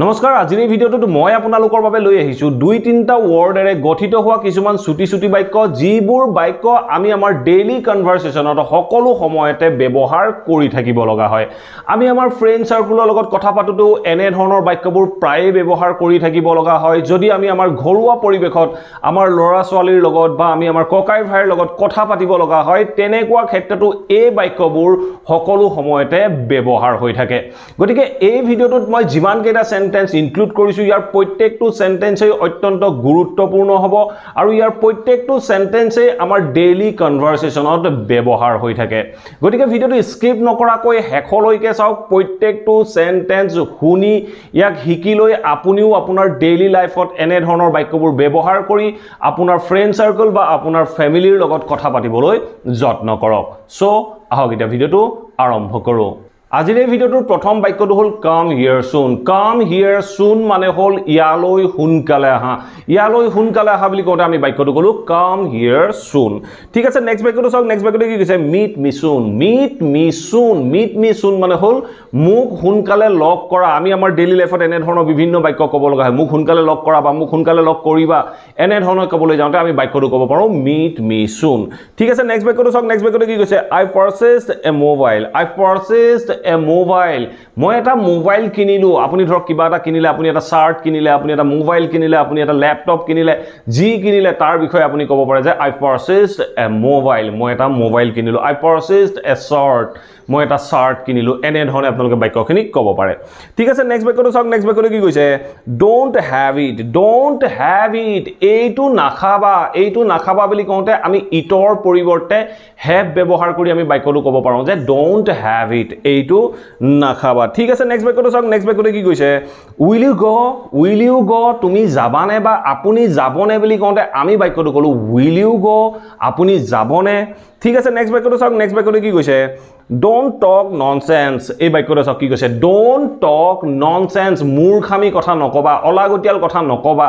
নমস্কাৰ আজিৰ এই ভিডিঅ'টোত মই আপোনালোকৰ বাবে লৈ আহিছোঁ। দুই তিনিটা ৱৰ্ডেৰে গঠিত হোৱা কিছুমান চুটি চুটি বাক্য যিবোৰ বাক্য আমি আমাৰ ডেইলি কনভাৰ্চেশ্যনত সকলো সময়তে ব্যৱহাৰ কৰি থাকিব লগা হয়। আমি আমাৰ ফ্ৰেণ্ড চাৰ্কুলৰ লগত কথা পাতোঁতেও এনেধৰণৰ বাক্যবোৰ প্ৰায়ে ব্যৱহাৰ কৰি থাকিব লগা হয়। যদি আমি আমাৰ ঘৰুৱা পৰিৱেশত আমাৰ ল'ৰা ছোৱালীৰ লগত বা আমি আমাৰ ককাই ভাইৰ লগত কথা পাতিব লগা হয় তেনেকুৱা ক্ষেত্ৰতো এই বাক্যবোৰ সকলো সময়তে ব্যৱহাৰ হৈ থাকে। গতিকে এই ভিডিঅ'টোত মই যিমানকেইটা চেণ্টেন্স ইনক্লুড কৰিছোঁ ইয়াৰ প্ৰত্যেকটো চেণ্টেন্সেই অত্যন্ত গুৰুত্বপূৰ্ণ হ'ব। আৰু ইয়াৰ প্ৰত্যেকটো চেণ্টেন্সেই আমাৰ ডেইলি কনভাৰ্চেশ্যনত ব্যৱহাৰ হৈ থাকে। গতিকে ভিডিঅ'টো স্কিপ নকৰাকৈ শেষলৈকে চাওক প্ৰত্যেকটো চেণ্টেন্স শুনি ইয়াক শিকি লৈ আপুনিও আপোনাৰ ডেইলি লাইফত এনেধৰণৰ বাক্যবোৰ ব্যৱহাৰ কৰি আপোনাৰ ফ্ৰেণ্ড চাৰ্কল বা আপোনাৰ ফেমিলিৰ লগত কথা পাতিবলৈ যত্ন কৰক। চ' আহক এতিয়া ভিডিঅ'টো আৰম্ভ কৰোঁ। আজিৰ এই ভিডিঅ'টোৰ প্ৰথম বাক্যটো হ'ল কাম হিয়াৰ চুন কাম হিয়াৰ চুন মানে হ'ল ইয়ালৈ সোনকালে আহা। ইয়ালৈ সোনকালে আহা বুলি কওঁতে আমি বাক্যটো ক'লোঁ কাম হিয়াৰ চুন ঠিক আছে নেক্সট বাক্যটো চাওক নেক্সট বাক্যটো কি কৈছে? মিট মি চুন মিট মি চুন মিট মি চুন মানে হ'ল মোক সোনকালে লগ কৰা। আমি আমাৰ ডেইলি লাইফত এনেধৰণৰ বিভিন্ন বাক্য ক'ব লগা হয়। মোক সোনকালে লগ কৰা বা মোক সোনকালে লগ কৰিবা। এনেধৰণৰ ক'বলৈ যাওঁতে আমি বাক্যটো ক'ব পাৰোঁ মিট মি চুন ঠিক আছে নেক্সট বাক্যটো চাওক নেক্সট বাক্যটো কি কৈছে? আই পাৰ্চেছড এ মোবাইল আই পাৰ্চেছড এ মোবাইল মই এটা মোবাইল কিনিলোঁ। আপুনি ধৰক কিবা এটা কিনিলে আপুনি এটা চাৰ্ট কিনিলে আপুনি এটা মোবাইল কিনিলে আপুনি এটা লেপটপ কিনিলে যি কিনিলে তাৰ বিষয়ে আপুনি ক'ব পাৰে যে আই পাৰ্চেছড এ মোবাইল মই এটা মোবাইল কিনিলোঁ। আই পাৰ্চেছড এ চাৰ্ট মই এটা চাৰ্ট কিনিলোঁ। এনেধৰণে আপোনালোকে বাক্যখিনি ক'ব পাৰে। ঠিক আছে নেক্সট বাক্যটো চাওক। নেক্সট বাক্যটো কি কৈছে? Don't have it don't have it এইটো নাখাবা। এইটো নাখাবা বুলি কওঁতে আমি ইটৰ পৰিৱৰ্তে হেভ ব্যৱহাৰ কৰি আমি বাক্যটো ক'ব পাৰোঁ যে ডোণ্ট হেভ ইট এইটো নাখাবা। ঠিক আছে নেক্সট বাক্যটো চাওক নেক্সট বাক্যটো কি কৈছে? Will you go will you go তুমি যাবানে বা আপুনি যাবনে বুলি কওঁতে আমি বাক্যটো ক'লোঁ উইল ইউ গ আপুনি যাবনে? ঠিক আছে নেক্সট বাক্যটো চাওক নেক্সট বাক্যটো কি কৈছে? ডোণ্ট টক ননচেন্স এই বাক্যটো চাওক কি কৈছে? ডোণ্ট টক ননচেন্স মূৰ্খামি কথা নক'বা অলাগতিয়াল কথা নক'বা।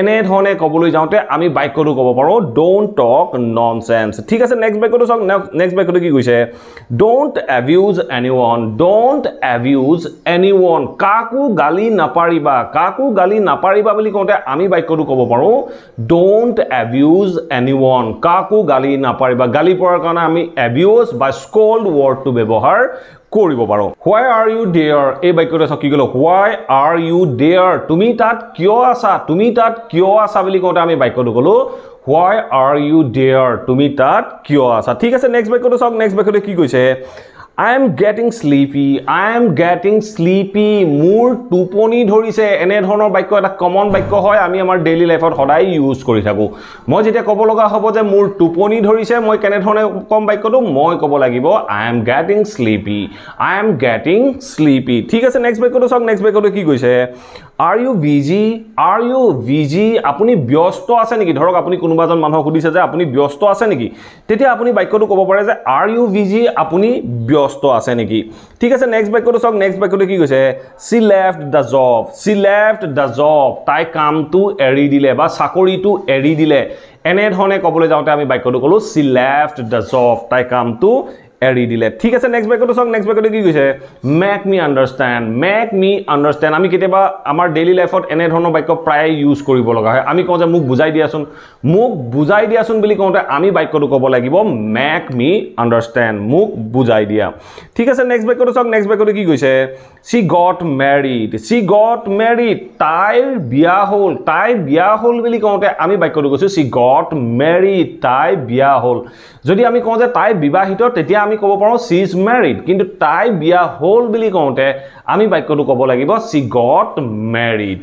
এনেধৰণে ক'বলৈ যাওঁতে আমি বাক্যটো ক'ব পাৰোঁ ডোণ্ট টক ননচেন্স ঠিক আছে নেক্সট বাক্যটো চাওক নেক্সট বাক্যটো কি কৈছে? Don't abuse any one don't abuse any one কাকো গালি নাপাৰিবা। কাকো গালি নাপাৰিবা বুলি কওঁতে আমি বাক্যটো ক'ব পাৰোঁ ডোণ্ট এভিউজ এনি ওৱান কাকো গালি নাপাৰিবা। গালি পৰাৰ কাৰণে আমি এভিউজ বা স্কল্ড ৱৰ্ডটো ব্যৱহাৰ কৰিব পাৰোঁ। হোৱাই আৰ ইউ ডেয়াৰ এই বাক্যটো চাওক কি ক'লো? হোৱাই আৰ ইউ ডেয়াৰ তুমি তাত কিয় আছা? তুমি তাত কিয় আছা বুলি কওঁতে আমি বাক্যটো ক'লোঁ হোৱাই আৰ ইউ ডেয়াৰ তুমি তাত কিয় আছা? ঠিক আছে নেক্সট বাক্যটো চাওক নেক্সট বাক্যটো কি কৈছে? I am getting sleepy I am getting sleepy মোৰ টোপনি ধৰিছে। এনেধৰণৰ বাক্য এটা কমন বাক্য হয়। আমি আমাৰ ডেইলি লাইফত সদায় ইউজ কৰি থাকোঁ। মই যেতিয়া ক'ব লগা হ'ব যে মোৰ টোপনি ধৰিছে মই কেনেধৰণে ক'ম বাক্যটো? মই ক'ব লাগিব I am getting sleepy I am getting sleepy ঠিক আছে নেক্সট বাক্যটো চাওক। নেক্সট বাক্যটো কি কৈছে? Are you busy are you busy আপুনি ব্যস্ত আছে নেকি? ধৰক আপুনি কোনোবা এজন মানুহক সুধিছে যে আপুনি ব্যস্ত আছে নেকি? তেতিয়া আপুনি বাক্যটো ক'ব পাৰে যে আৰ ইউ বিজি আপুনি ব্যস্ত আছে নেকি? ঠিক আছে নেক্সট বাক্যটো চাওক নেক্সট বাক্যটো কি কৈছে? She left the job she left the job তাই কামটো এৰি দিলে বা চাকৰিটো এৰি দিলে। এনেধৰণে ক'বলৈ যাওঁতে আমি বাক্যটো ক'লোঁ চি লেফ্ট দ্য জব তাই কামটো এৰি দিলে ঠিক আছে নেক্সট বাক্যটো চাওক। নেক্সট বাক্যটো কি কৈছে? Make me understand make me understand আমি কেতিয়াবা আমাৰ ডেইলি লাইফত এনেধৰণৰ বাক্য প্ৰায়ে ইউজ কৰিব লগা হয়। আমি কওঁ যে মোক বুজাই দিয়াচোন। মোক বুজাই দিয়াচোন বুলি কওঁতে আমি বাক্যটো ক'ব লাগিব মেক মি আণ্ডাৰষ্টেণ্ড মোক বুজাই দিয়া। ঠিক আছে নেক্সট বাক্যটো চাওক। নেক্সট বাক্যটো কি কৈছে? She got married she got married তাইৰ বিয়া হ'ল তাই বিয়া হ'ল বুলি কওঁতে আমি বাক্যটো কৈছোঁ চি গট মেৰিড তাই বিয়া হ'ল। যদি আমি কওঁ যে তাই বিবাহিত তেতিয়া আমি ক'ব পাৰোঁ চি ইজ মেৰিড। কিন্তু তাই বিয়া হ'ল বুলি কওঁতে আমি বাক্যটো ক'ব লাগিব she got married.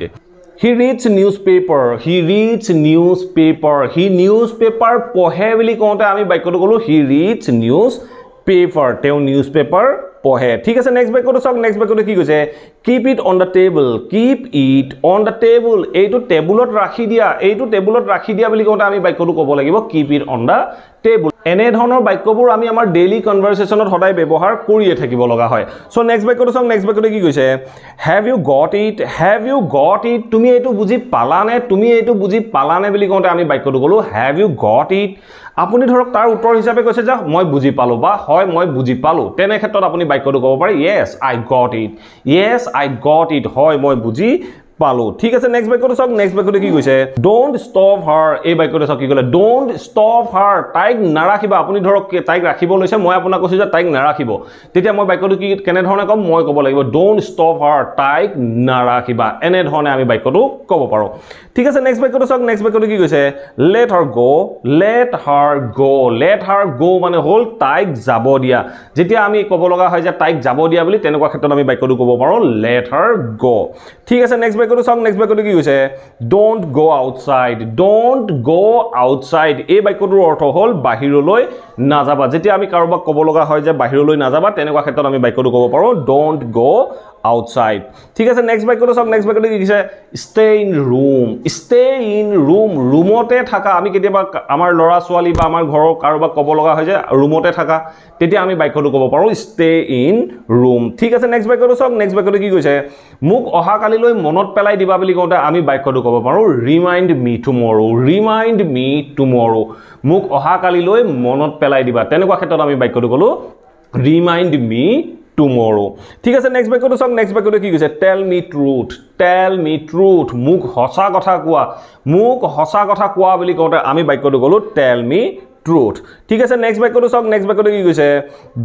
He reads newspaper he reads newspaper C newspaper পঢ়ে বুলি কওঁতে আমি বাক্যটো ক'লোঁ হি ৰিডছ নিউজ পেপাৰ তেওঁ নিউজ পেপাৰ পঢ়ে। ঠিক আছে নেক্সট বাক্যটো চাওক নেক্সট বাক্যটো কি কৈছে? Keep it on the table keep it on the table এইটো টেবুলত ৰাখি দিয়া এইটো টেবুলত ৰাখি দিয়া বুলি কওঁতে আমি বাক্যটো ক'ব লাগিব keep it on the table এনেধৰণৰ বাক্যবোৰ আমি আমাৰ ডেইলি কনভাৰ্চেশ্যনত সদায় ব্যৱহাৰ কৰিয়ে থাকিব লগা হয়। চ' নেক্সট বাক্যটো চাওক নেক্সট বাক্যটো কি কৈছে? Have you got it have you got it তুমি এইটো বুজি পালানে? তুমি এইটো বুজি পালানে বুলি কওঁতে আমি বাক্যটো ক'লোঁ হেভ ইউ গট ইট আপুনি ধৰক তাৰ উত্তৰ হিচাপে কৈছে যে মই বুজি পালোঁ বা হয় মই বুজি পালোঁ। তেনে ক্ষেত্ৰত আপুনি বাক্যটো ক'ব পাৰে yes I got it yes I got it হয় মই বুজি পালোঁ। ঠিক আছে নেক্সট বাক্যটো চাওক? নেক্সট বাক্যটো কি কৈছে? ডোণ্ট ষ্টপ হাৰ এই বাক্যটো চাওক কি ক'লে? ডোণ্ট ষ্টপ হাৰ তাইক নাৰাখিবা। আপুনি ধৰক তাইক ৰাখিব লৈছে মই আপোনাক কৈছোঁ যে তাইক নাৰাখিব। তেতিয়া মই বাক্যটো কি কেনেধৰণে ক'ম? মই ক'ব লাগিব ডোণ্ট ষ্টপ হাৰ তাইক নাৰাখিবা। এনেধৰণে আমি বাক্যটো ক'ব পাৰোঁ। ঠিক আছে নেক্সট বাক্যটো চাওক? নেক্সট বাক্যটো কি কৈছে? লেট হাৰ গ' লেট হাৰ গ' লেট হাৰ গ' মানে হ'ল তাইক যাব দিয়া। যেতিয়া আমি ক'ব লগা হয় যে তাইক যাব দিয়া বুলি তেনেকুৱা ক্ষেত্ৰত আমি বাক্যটো ক'ব পাৰোঁ? লেট হাৰ গ' ঠিক আছে নেক্সট বাক্যটো চাওক নেক্সট বাক্যটো কি কৈছে ডোণ্ট গ' আউটছাইড ডোণ্ট গ' আউটছাইড এই বাক্যটোৰ অৰ্থ হ'ল বাহিৰলৈ নাযাবা। যেতিয়া আমি কাৰোবাক ক'ব লগা হয় যে বাহিৰলৈ নাযাবা তেনেকুৱা ক্ষেত্ৰত আমি বাক্যটো ক'ব পাৰোঁ ডোণ্ট গ' আউটছাইড ঠিক আছে নেক্সট বাক্যটো চাওক নেক্সট বাক্যটো কি দিছে? Stay in room stay in room ৰুমতে থাকা আমি কেতিয়াবা আমাৰ ল'ৰা ছোৱালী বা আমাৰ ঘৰৰ কাৰোবাক ক'ব লগা হয় যে ৰুমতে থাকা তেতিয়া আমি বাক্যটো ক'ব পাৰোঁ ষ্টে ইন ৰুম ঠিক আছে নেক্সট বাক্যটো চাওক নেক্সট বাক্যটো কি কৈছে? মোক অহাকালিলৈ মনত পেলাই দিবা বুলি কওঁতে আমি বাক্যটো ক'ব পাৰোঁ ৰিমাইণ্ড মি টুমৰো ৰিমাইণ্ড মি টুমৰো মোক অহাকালিলৈ মনত পেলাই দিবা তেনেকুৱা ক্ষেত্ৰত আমি বাক্যটো ক'লোঁ ৰিমাইণ্ড মি টুমৰো ঠিক আছে নেক্সট বাক্যটো চাওক নেক্সট বাক্যটো কি কৈছে? Tell me truth tell me truth মোক সঁচা কথা কোৱা মোক সঁচা কথা কোৱা বুলি কওঁতে আমি বাক্যটো ক'লোঁ টেল মি ট্ৰুথ ঠিক আছে নেক্সট বাক্যটো চাওক নেক্সট বাক্যটো কি কৈছে?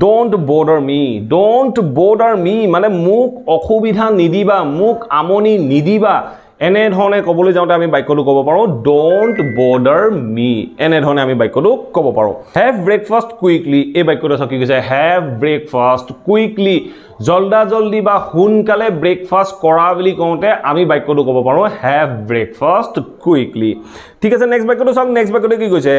Don't bother me don't bother me মানে মোক অসুবিধা নিদিবা মোক আমনি নিদিবা। এনেধৰণে ক'বলৈ যাওঁতে আমি বাক্যটো ক'ব পাৰোঁ ডোণ্ট বৰ্ডাৰ মি এনেধৰণে আমি বাক্যটো ক'ব পাৰোঁ। হেভ ব্ৰেকফাষ্ট কুইকলি এই বাক্যটো চাওক কি কৈছে হেভ ব্ৰেকফাষ্ট কুইকলি জল্দা জল্দি বা সোনকালে ব্ৰেকফাষ্ট কৰা বুলি কওঁতে আমি বাক্যটো ক'ব পাৰোঁ হেভ ব্ৰেকফাষ্ট কুইকলি ঠিক আছে নেক্সট বাক্যটো চাওক নেক্সট বাক্যটো কি কৈছে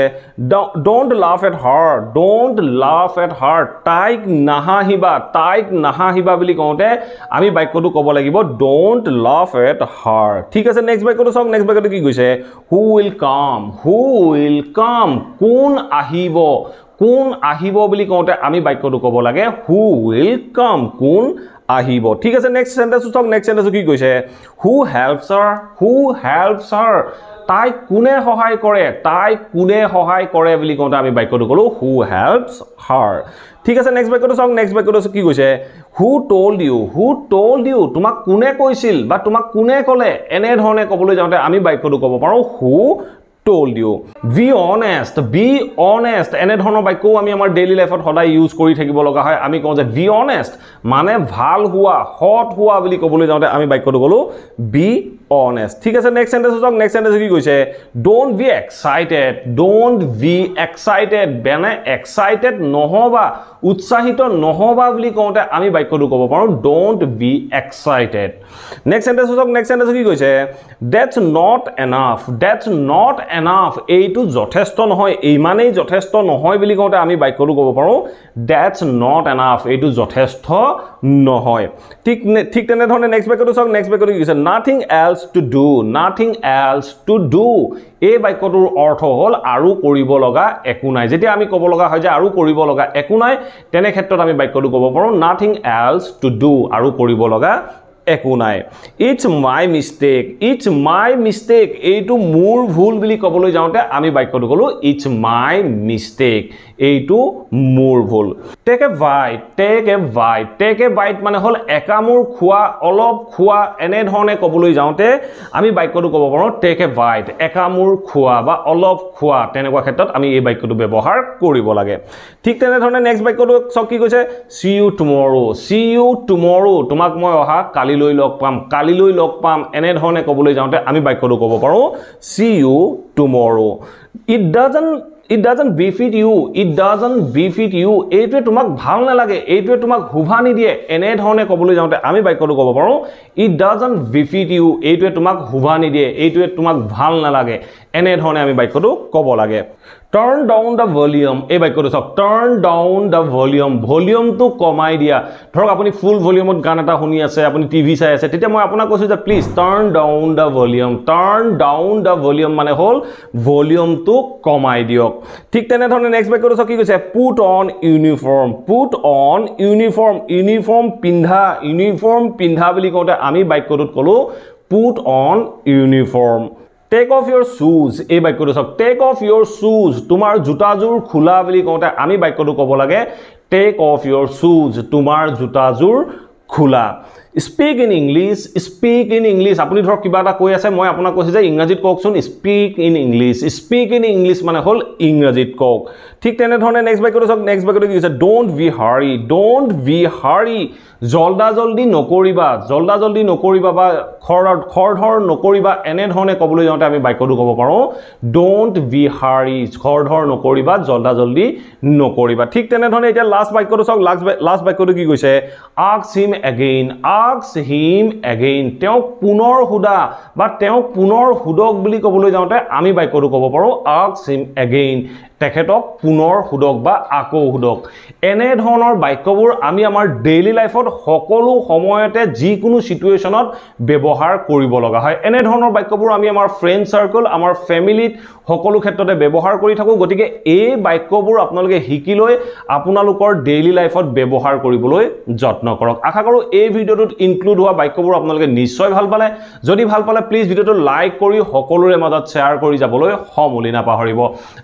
don't laugh at her don't laugh at her তাইক নাহাঁহিবা তাইক নাহাঁহিবা বুলি কওঁতে আমি বাক্যটো ক'ব লাগিব ডোণ্ট লাভ এট হাৰ ঠিক আছে নেক্সট বাক্যটো চাওক নেক্সট বাক্যটো কি কৈছে? Who will come who will come কোন আহিব? কোন আহিব বুলি কওঁতে আমি বাক্যটো ক'ব লাগে হু উইল কাম কোন আহিব? ঠিক আছে নেক্সট চেণ্টেঞ্চটো চাওক নেক্সট চেণ্টেঞ্চটো কি কৈছে? Who helps her who helps her তাইক কোনে সহায় কৰে? তাইক কোনে সহায় কৰে বুলি কওঁতে আমি বাক্যটো ক'লোঁ হু হেল্পছ হাৰ ঠিক আছে নেক্সট বাক্যটো চাওক নেক্সট বাক্যটো কি কৈছে? Who told you who told you তোমাক কোনে কৈছিল বা তোমাক কোনে ক'লে? এনেধৰণে ক'বলৈ যাওঁতে আমি বাক্যটো ক'ব পাৰোঁ who told you be honest be honest এনেধৰণৰ বাক্যও আমি আমাৰ ডেইলি লাইফত সদায় ইউজ কৰি থাকিব লগা হয়। আমি কওঁ যে বি অনেষ্ট মানে ভাল হোৱা সৎ হোৱা বুলি ক'বলৈ যাওঁতে আমি বাক্যটো ক'লোঁ বি অনেষ্ট ঠিক আছে নেক্সট চেণ্টেঞ্চ চাওক নেক্সট চেণ্টেঞ্চ কি কৈছে? Don't be excited don't be excited মানে এক্সাইটেড নহ'বা উৎসাহিত নহ'বা বুলি কওঁতে আমি বাক্যটো ক'ব পাৰোঁ don't be excited next sentence চাওক নেক্সট চেণ্টেঞ্চ কি কৈছে? That's not enough that's not enough এইটো যথেষ্ট নহয় ইমানেই যথেষ্ট নহয় বুলি কওঁতে আমি বাক্যটো ক'ব পাৰোঁ ডেটছ নট এনাফ এইটো যথেষ্ট নহয়। ঠিক ঠিক তেনেধৰণে নেক্সট বাক্যটো চাওক নেক্সট বাক্যটো কি কৈছে? Nothing else to do nothing else to do এই বাক্যটোৰ অৰ্থ হ'ল আৰু কৰিব লগা একো নাই। যেতিয়া আমি ক'ব লগা হয় যে আৰু কৰিব লগা একো নাই তেনে ক্ষেত্ৰত আমি বাক্যটো ক'ব পাৰোঁ নাথিং এলছ টু ডু আৰু কৰিব লগা একো নাই। It's my mistake it's my mistake এইটো মোৰ ভুল বুলি ক'বলৈ যাওঁতে আমি বাক্যটো ক'লোঁ ইটছ মাই মিষ্টেক এইটো মোৰ ভুল। Take a bite take a bite take a bite মানে হ'ল একামূৰ খোৱা অলপ খোৱা এনেধৰণে ক'বলৈ যাওঁতে আমি বাক্যটো ক'ব পাৰোঁ টেক এ বাইট একামূৰ খোৱা বা অলপ খোৱা। তেনেকুৱা ক্ষেত্ৰত আমি এই বাক্যটো ব্যৱহাৰ কৰিব লাগে। ঠিক তেনেধৰণে নেক্সট বাক্যটো চাওক কি কৈছে? See you tomorrow see you tomorrow তোমাক মই অহা কালিলৈ লগ পাম কালিলৈ লগ পাম। এনেধৰণে ক'বলৈ যাওঁতে আমি বাক্যটো ক'ব পাৰোঁ see you tomorrow it doesn't it doesn't befit you it doesn't befit you এইটোৱে তোমাক ভাল নালাগে। এইটোৱে তোমাক শোভা নিদিয়ে। এনেধৰণে ক'বলৈ যাওঁতে আমি বাক্যটো ক'ব পাৰোঁ। ইট ডাজন বিফিট ইউ এইটোৱে তোমাক শোভা নিদিয়ে। এইটোৱে তোমাক ভাল নালাগে। এনেধৰণে আমি বাক্যটো ক'ব লাগে। টাৰ্ণ ডাউন দ্য ভলিউম এই বাক্যটো চাওক। টাৰ্ণ ডাউন দ্য ভলিউম ভলিউমটো কমাই দিয়া। ধৰক আপুনি ফুল ভলিউমত গান এটা শুনি আছে আপুনি টিভি চাই আছে তেতিয়া মই আপোনাক কৈছোঁ যে please turn down the volume turn down the volume মানে হ'ল ভলিউমটো কমাই দিয়ক। ঠিক তেনেধৰণে নেক্সট বাক্যটো চাওক কি কৈছে? Put on uniform put on uniform uniform পিন্ধা। ইউনিফৰ্ম পিন্ধা বুলি কওঁতে আমি বাক্যটোত ক'লোঁ put on uniform take off your শ্বুজ এই বাক্যটো চাওক। টেক অফ ইয়ৰ শ্বুজ তোমাৰ জোতাযোৰ খোলা বুলি কওঁতে আমি বাক্যটো ক'ব লাগে টেক অফ ইয়ৰ শ্বুজ তোমাৰ জোতাযোৰ খোলা। Speak in English speak in English আপুনি ধৰক কিবা এটা কৈ আছে মই আপোনাক কৈছোঁ যে ইংৰাজীত কওকচোন speak in English speak in English মানে হ'ল ইংৰাজীত কওক। ঠিক তেনেধৰণে নেক্সট বাক্যটো চাওক নেক্সট বাক্যটো কি কৈছে? Don't be hurry don't be hurry জল্দা জল্দি নকৰিবা জল্দা জল্দি নকৰিবা বা খৰ খৰ ধৰ নকৰিবা এনেধৰণে ক'বলৈ যাওঁতে আমি বাক্যটো ক'ব পাৰোঁ। ডোণ্ট বি হাৰি খৰ ধৰ নকৰিবা জল্দা জল্দি নকৰিবা। ঠিক তেনেধৰণে এতিয়া লাষ্ট বাক্যটো চাওক লাষ্ট লাষ্ট বাক্যটো কি কৈছে? আক্স হিম এগেইন আক্স হিম এগেইন। তেওঁক পুনৰ সোধা বা তেওঁক পুনৰ সোধক বুলি ক'বলৈ যাওঁতে আমি বাক্যটো ক'ব পাৰোঁ আক্স হিম এগেইন। তেখেতক পুনৰ সোধক বা আকৌ সোধক। এনেধৰণৰ বাক্যবোৰ আমি আমাৰ ডেইলি লাইফত সকলো সময়তে যিকোনো ছিটুৱেশ্যনত ব্যৱহাৰ কৰিব লগা হয়। এনেধৰণৰ বাক্যবোৰ আমি আমাৰ ফ্ৰেণ্ড চাৰ্কল আমাৰ ফেমিলিত সকলো ক্ষেত্ৰতে ব্যৱহাৰ কৰি থাকোঁ। গতিকে এই বাক্যবোৰ আপোনালোকে শিকি লৈ আপোনালোকৰ ডেইলি লাইফত ব্যৱহাৰ কৰিবলৈ যত্ন কৰক। আশা কৰোঁ এই ভিডিঅ'টোত ইনক্লুড হোৱা বাক্যবোৰ আপোনালোকে নিশ্চয় ভাল পালে। যদি ভাল পালে প্লিজ ভিডিঅ'টো লাইক কৰি সকলোৰে মাজত শ্বেয়াৰ কৰি যাবলৈ সমূলি নাপাহৰিব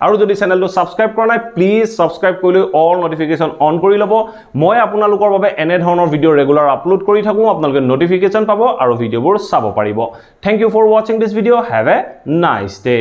আৰু যদি ছাবস্ক্ৰাইব কৰা নাই প্লিজ ছাবস্ক্ৰাইব কৰি লৈ অল নটিফিকেশ্যন অন কৰি ল'ব। মই আপোনালোকৰ বাবে এনেধৰণৰ ভিডিঅ' ৰেগুলাৰ আপলোড কৰি থাকোঁ আপোনালোকে নটিফিকেশ্যন পাব আৰু ভিডিঅ'বোৰ চাব পাৰিব। থেংক ইউ ফৰ ৱাচিং this video' have a nice day